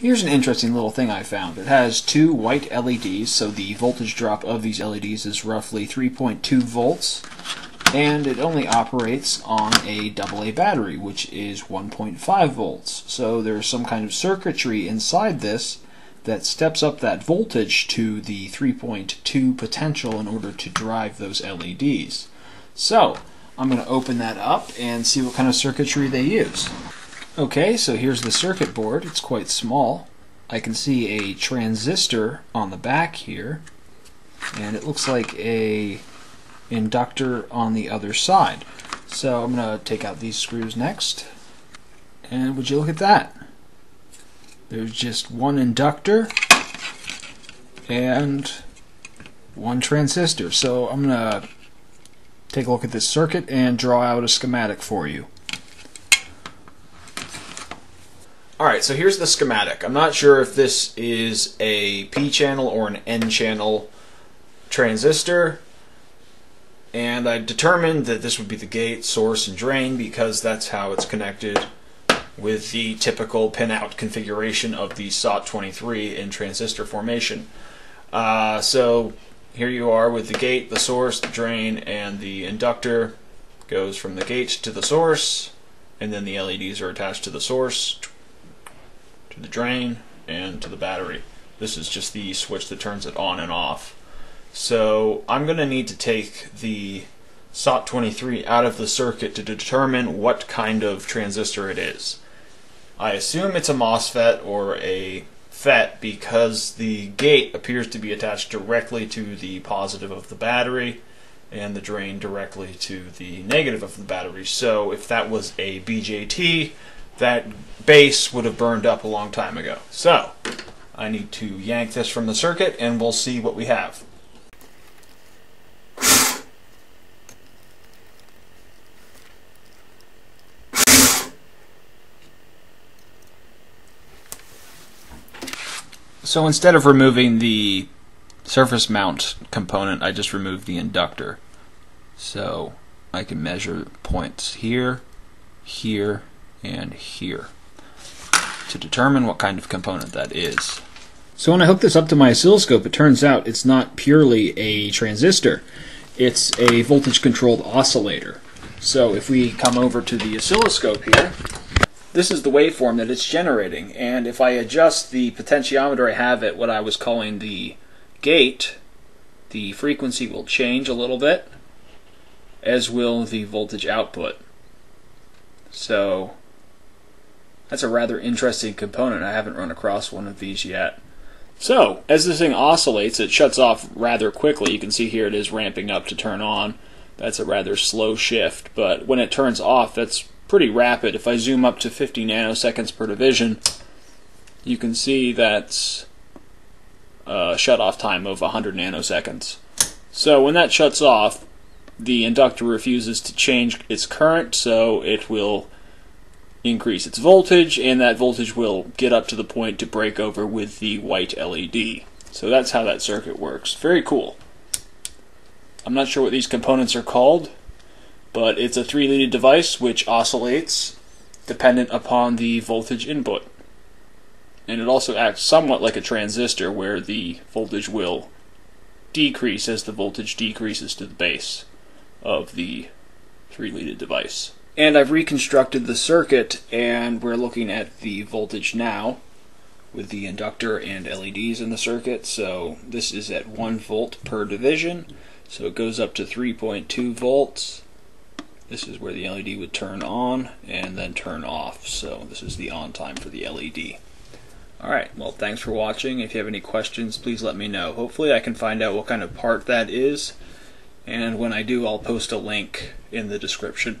Here's an interesting little thing I found. It has two white LEDs, so the voltage drop of these LEDs is roughly 3.2 volts, and it only operates on a AA battery, which is 1.5 volts. So there's some kind of circuitry inside this that steps up that voltage to the 3.2 potential in order to drive those LEDs. So I'm going to open that up and see what kind of circuitry they use. Okay, so here's the circuit board. It's quite small. I can see a transistor on the back here, and it looks like a inductor on the other side. So I'm going to take out these screws next. And would you look at that? There's just one inductor and one transistor. So I'm going to take a look at this circuit and draw out a schematic for you. Alright, so here's the schematic. I'm not sure if this is a P channel or an N channel transistor and I determined that this would be the gate, source, and drain because that's how it's connected with the typical pinout configuration of the SOT23 in transistor formation. Uh, so here you are with the gate, the source, the drain, and the inductor goes from the gate to the source, and then the LEDs are attached to the source, the drain, and to the battery. This is just the switch that turns it on and off. So I'm going to need to take the SOT23 out of the circuit to determine what kind of transistor it is. I assume it's a MOSFET or a FET because the gate appears to be attached directly to the positive of the battery and the drain directly to the negative of the battery. So if that was a BJT, that base would have burned up a long time ago. So I need to yank this from the circuit and we'll see what we have. So instead of removing the surface mount component, I just removed the inductor. So I can measure points here, here, and here to determine what kind of component that is. So when I hook this up to my oscilloscope, it turns out it's not purely a transistor. It's a voltage controlled oscillator. So if we come over to the oscilloscope here, this is the waveform that it's generating. And if I adjust the potentiometer I have at what I was calling the gate, the frequency will change a little bit, as will the voltage output. So that's a rather interesting component. I haven't run across one of these yet. So, as this thing oscillates, it shuts off rather quickly. You can see here it is ramping up to turn on. That's a rather slow shift, but when it turns off, that's pretty rapid. If I zoom up to 50 nanoseconds per division, you can see that's uh, a shut-off time of 100 nanoseconds. So when that shuts off, the inductor refuses to change its current, so it will increase its voltage, and that voltage will get up to the point to break over with the white LED. So that's how that circuit works. Very cool. I'm not sure what these components are called but it's a three leaded device which oscillates dependent upon the voltage input. And it also acts somewhat like a transistor where the voltage will decrease as the voltage decreases to the base of the three leaded device. And I've reconstructed the circuit and we're looking at the voltage now with the inductor and LEDs in the circuit. So this is at 1 volt per division. So it goes up to 3.2 volts this is where the LED would turn on and then turn off. So this is the on time for the LED. Alright, well thanks for watching. If you have any questions, please let me know. Hopefully I can find out what kind of part that is. And when I do, I'll post a link in the description.